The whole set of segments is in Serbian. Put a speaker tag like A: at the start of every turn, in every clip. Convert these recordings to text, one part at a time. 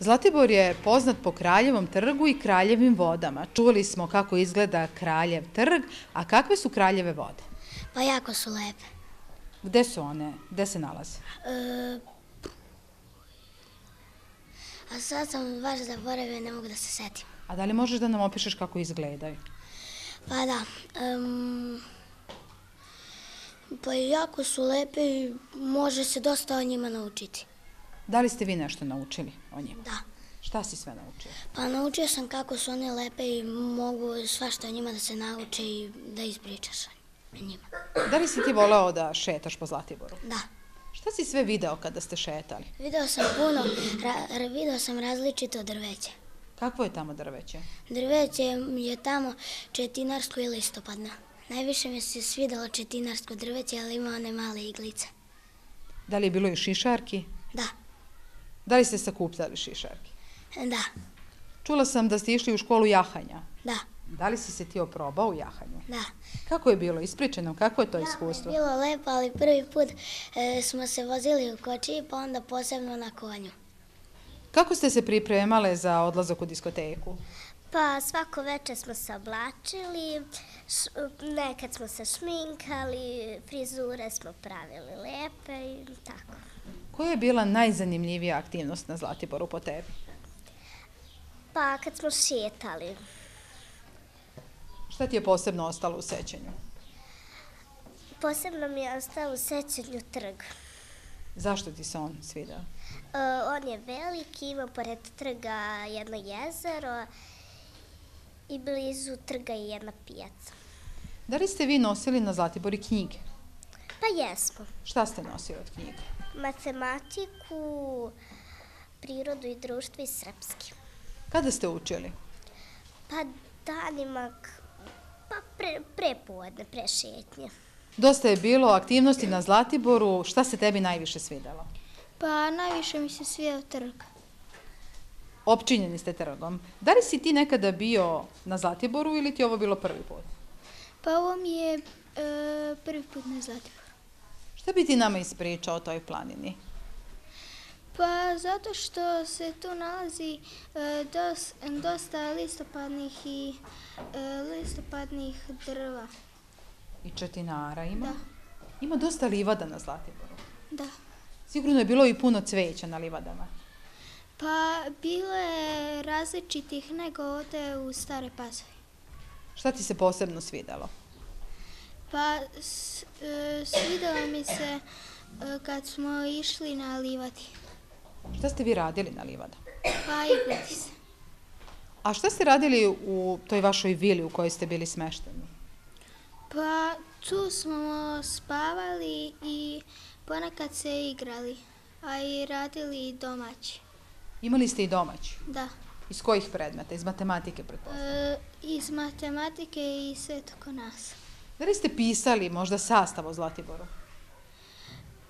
A: Zlatibor je poznat po Kraljevom trgu i Kraljevim vodama. Čuli smo kako izgleda Kraljev trg, a kakve su Kraljeve vode?
B: Pa jako su lepe.
A: Gde su one? Gde se nalaze?
B: E, a sad sam baš zaboravio, ne mogu da se setim.
A: A da li možeš da nam opišeš kako izgledaju?
B: Pa da, pa jako su lepe i može se dosta o njima naučiti.
A: Da li ste vi nešto naučili o njima?
B: Da.
A: Šta si sve naučio?
B: Pa naučio sam kako su one lepe i mogu svašta o njima da se nauče i da ispričaš o njima.
A: Da li si ti voleo da šetaš po Zlatiboru?
B: Da.
A: Šta si sve video kada ste šetali?
B: Video sam puno, ra, video sam različito drveće.
A: Kakvo je tamo drveće?
B: Drveće je tamo četinarsko i listopadno. Najviše mi se svidalo četinarsko drveće, ali ima one male iglice.
A: Da li je bilo i šišarki?
B: Da,
A: Da li ste sakupljali šišarki?
B: da,
A: Čula sam da ste išli u školu jahanja.
B: da,
A: Da li si se ti oprobao u jahanju?
B: da.
A: Kako je bilo? Ispričaj nam, kako je to iskustvo?
B: Bilo lepo, ali prvi put e, smo se vozili u koči, pa onda posebno na konju.
A: Kako ste se pripremale za odlazak u diskoteku?
C: Pa svako večer smo se oblačili, š- nekad smo se šminkali, frizure smo pravili lepe i tako.
A: Koja je bila najzanimljivija aktivnost na Zlatiboru po tebi?
C: Pa kad smo šetali,
A: Šta ti je posebno ostalo u sećanju?
C: posebno mi je ostao u sećanju trg.
A: Zašto ti se on svidao?
C: E, on je veliki, ima pored trga jedno jezero i blizu trga je jedna pijaca.
A: Da li ste vi nosili na Zlatibori knjige?
C: Pa jesmo.
A: Šta ste nosili od knjiga?
C: Matematiku, prirodu i društvo i srpski.
A: Kada ste učili?
C: Pa danima, pa pre, prepodne, pre šetnje.
A: Dosta je bilo aktivnosti na Zlatiboru. Šta se tebi najviše svidalo?
D: Pa najviše mi se svijao trg.
A: Opčinjeni ste trgom. Da li si ti nekada bio na Zlatiboru ili ti ovo bilo prvi put?
D: Pa ovo mi je e, prvi put na Zlatiboru.
A: Šta bi ti nama ispričao o toj planini?
D: Pa zato što se tu nalazi e, dos, dosta listopadnih i e, listopadnih drva.
A: I četinara ima?
D: Da.
A: Ima dosta livada na Zlatiboru.
D: Da.
A: Sigurno je bilo i puno cveća na livadama.
D: Pa bilo je različitih nego ovde u Stare Pazovi.
A: Šta ti se posebno svidalo?
D: Pa s, e, svidelo mi se e, kad smo išli na livadi.
A: Šta ste vi radili na livadama?
D: Pa igrati se.
A: A šta ste radili u toj vašoj vili u kojoj ste bili smešteni?
D: Pa tu smo spavali i ponekad se igrali, a i radili domaći.
A: Imali ste i domaći.
D: Da,
A: Iz kojih predmeta? Iz matematike, pretpostavljam.
D: e, iz matematike i sve toko nas.
A: Da li ste pisali možda sastav o Zlatiboru?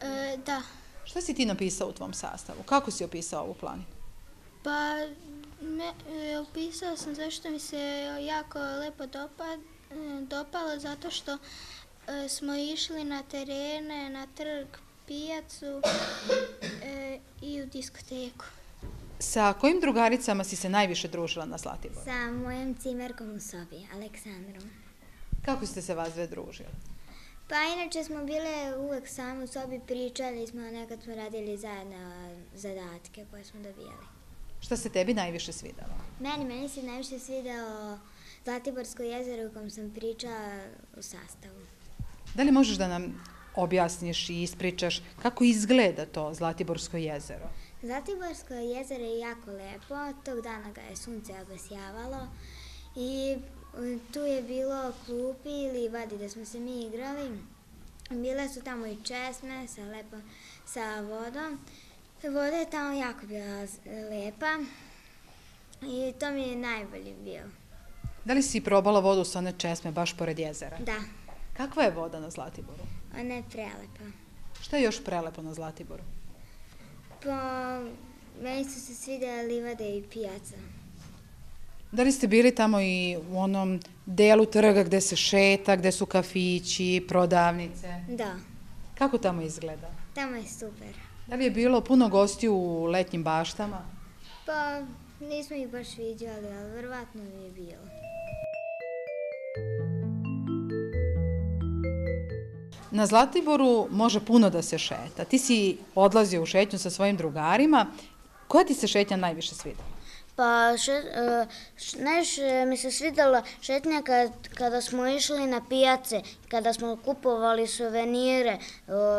D: E, da,
A: Šta si ti napisao u tvom sastavu? Kako si opisao ovu planinu?
D: pa me, e, opisao sam zašto mi se jako lepo dopad, e, dopalo, zato što e, smo išli na terene, na trg, pijacu e, i u diskoteku.
A: Sa kojim drugaricama si se najviše družila na Zlatiboru?
E: Sa mojom cimerkom u sobi, Aleksandrom.
A: Kako ste se vas dve družili?
E: Pa inače smo bile uvek same u sobi, pričali smo, nekad smo radili zajedno zadatke koje smo dobijali.
A: Šta se tebi najviše svidalo?
E: Meni, meni se najviše svidao Zlatiborsko jezero u kom sam pričala u sastavu.
A: Da li možeš da nam objasniš i ispričaš kako izgleda to Zlatiborsko jezero?
E: Zlatiborsko jezero je jako lepo, tog dana ga je sunce obasjavalo i tu je bilo klupi ili vadi da smo se mi igrali. Bile su tamo i česme sa, lepo, sa vodom. Voda je tamo jako bila lepa i to mi je najbolji bio.
A: Da li si probala vodu sa one česme baš pored jezera?
E: Da,
A: Kakva je voda na Zlatiboru?
E: ona je prelepa.
A: Šta je još prelepo na Zlatiboru?
E: Pa, meni su se svidjela livade i pijaca.
A: Da li ste bili tamo i u onom delu trga gde se šeta, gde su kafići, prodavnice?
E: Da,
A: Kako tamo izgleda?
E: tamo je super.
A: Da li je bilo puno gostiju u letnjim baštama?
E: Pa nismo ih baš viđali, ali verovatno je bilo.
A: Na Zlatiboru može puno da se šeta. Ti si odlazio u šetnju sa svojim drugarima. Koja ti se šetnja najviše svida?
B: Pa še, e, š- najviše mi se svidala šetnja kad, kada smo išli na pijace, kada smo kupovali suvenire, e,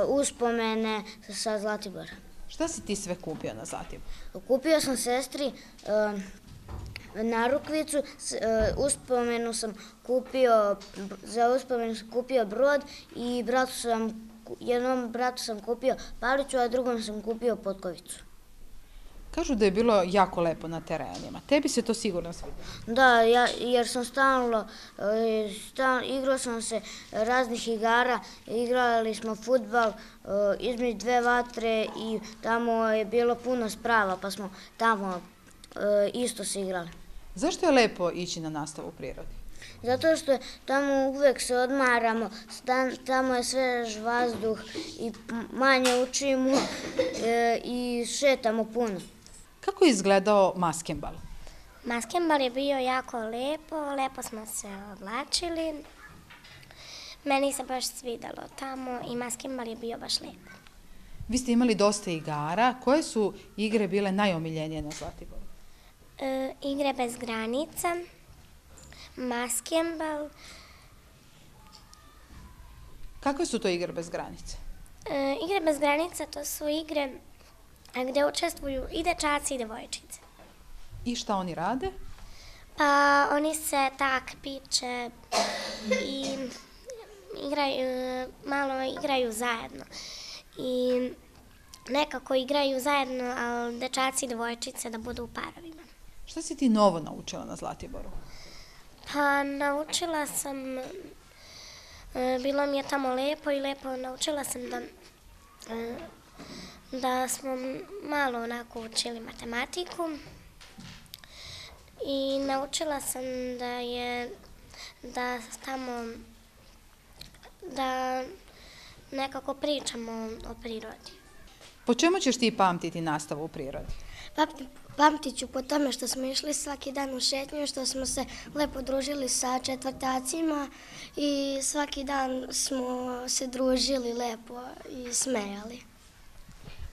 B: uspomene sa Zlatibora.
A: Šta si ti sve kupio na Zlatiboru?
B: Kupio sam sestri e, narukvicu, e, uspomenu sam kupio, za uspomenu sam kupio brod i bratu sam, jednom bratu sam kupio palicu, a drugom sam kupio potkovicu.
A: Kažu da je bilo jako lepo na terenima. Tebi se to sigurno svida.
B: Da, ja, jer sam stalno, e, stal, igrao sam se raznih igara, igrali smo futbal e, između dve vatre i tamo je bilo puno sprava, pa smo tamo e, isto se igrali.
A: Zašto je lepo ići na nastavu u prirodi?
B: Zato što tamo uvek se odmaramo, stan, tamo je svež vazduh i manje učimo e, i šetamo puno.
A: Kako je izgledao maskenbal?
C: Maskenbal je bio jako lepo, lepo smo se oblačili. Meni se baš svidalo tamo i maskenbal je bio baš lepo.
A: Vi ste imali dosta igara. Koje su igre bile najomiljenije na Zlatiboru?
C: E, igre bez granica, maskenbal,
A: Kakve su to igre bez granice?
C: E, igre bez granica to su igre e, gde učestvuju i dečaci i devojčice.
A: I šta oni rade?
C: Pa oni se takmiče i igraju, malo igraju zajedno. I nekako igraju zajedno, ali dečaci i devojčice da budu u parovima.
A: Šta si ti novo naučila na Zlatiboru?
C: Pa naučila sam, e, bilo mi je tamo lepo i lepo naučila sam da, e, da smo malo onako učili matematiku i naučila sam da je, da tamo, da nekako pričamo o prirodi.
A: Po čemu ćeš ti pamtiti nastavu u prirodi?
F: Pamti, pamtit ću po tome što smo išli svaki dan u šetnju, što smo se lepo družili sa četvrtacima i svaki dan smo se družili lepo i smejali.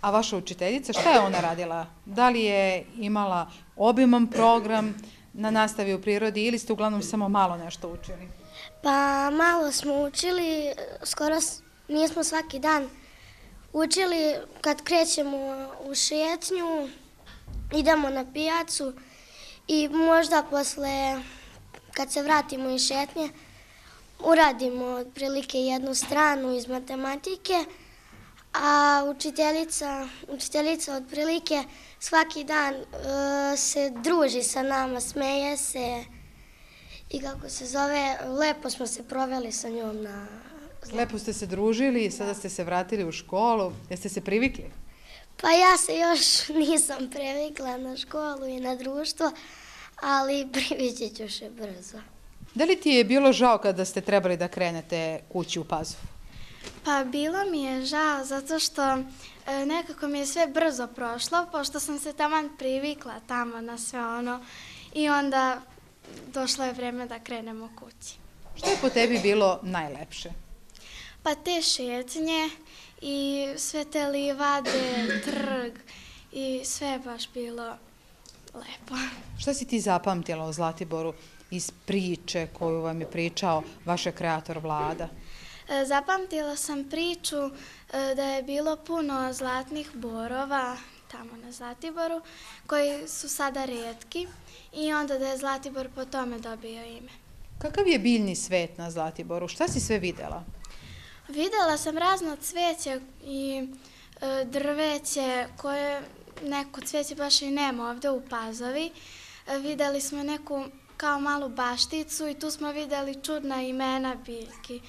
A: A vaša učiteljica, šta je ona radila? Da li je imala obiman program na nastavi u prirodi ili ste uglavnom samo malo nešto učili?
F: Pa malo smo učili, skoro nismo svaki dan učili kad krećemo u šetnju, idemo na pijacu i možda posle, kad se vratimo iz šetnje, uradimo otprilike jednu stranu iz matematike, a učiteljica, učiteljica otprilike svaki dan e, se druži sa nama, smeje se i kako se zove, lepo smo se proveli sa njom na...
A: Lepo ste se družili, sada ste se vratili u školu. Jeste se privikli?
F: Pa ja se još nisam previkla na školu i na društvo, ali privići ću se brzo.
A: Da li ti je bilo žao kada ste trebali da krenete kući u Pazovu?
G: Pa bilo mi je žao zato što e, nekako mi je sve brzo prošlo, pošto sam se taman privikla tamo na sve ono i onda došlo je vreme da krenemo kući.
A: Šta je po tebi bilo najlepše?
G: Pa te šetnje i sve te livade, trg i sve je baš bilo lepo.
A: Šta si ti zapamtila o Zlatiboru iz priče koju vam je pričao vaš kreator Vlada?
G: E, Zapamtila sam priču e, da je bilo puno zlatnih borova tamo na Zlatiboru, koji su sada redki i onda da je Zlatibor po tome dobio ime.
A: Kakav je biljni svet na Zlatiboru? Šta si sve videla?
G: Videla sam razno cveće i e, drveće koje neko cveće baš i nema ovde u Pazovi. Videli smo neku kao malu bašticu i tu smo videli čudna imena biljki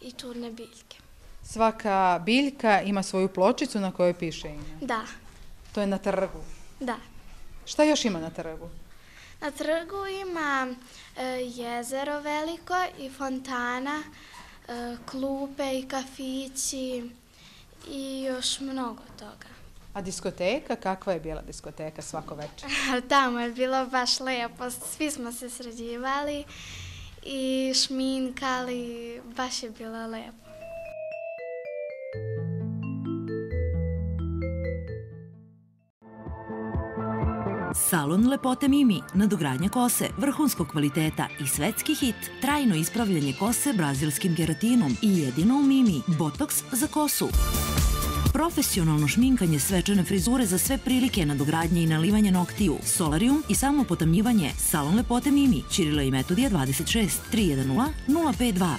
G: i čudne biljke.
A: Svaka biljka ima svoju pločicu na kojoj piše ime.
G: Da,
A: To je na trgu.
G: da.
A: Šta još ima na trgu?
G: Na trgu ima e, jezero veliko i fontana, e, klupe i kafići i još mnogo toga.
A: A diskoteka, kakva je bila diskoteka svako večer?
G: Tamo je bilo baš lepo, svi smo se sređivali i šminkali, baš je bilo lepo.
H: Salon lepote Mimi, nadogradnja kose, vrhunskog kvaliteta i svetski hit, trajno ispravljanje kose brazilskim keratinom i jedino u Mimi, botoks za kosu. Profesionalno šminkanje svečane frizure za sve prilike nadogradnje i nalivanje noktiju, solarium i samo potamnjivanje. Salon lepote Mimi, Čirila i Metodija 26 310 052.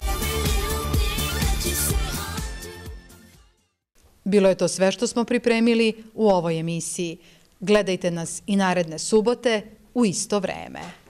A: Bilo je to sve što smo pripremili u ovoj emisiji. Gledajte nas i naredne subote u isto vreme.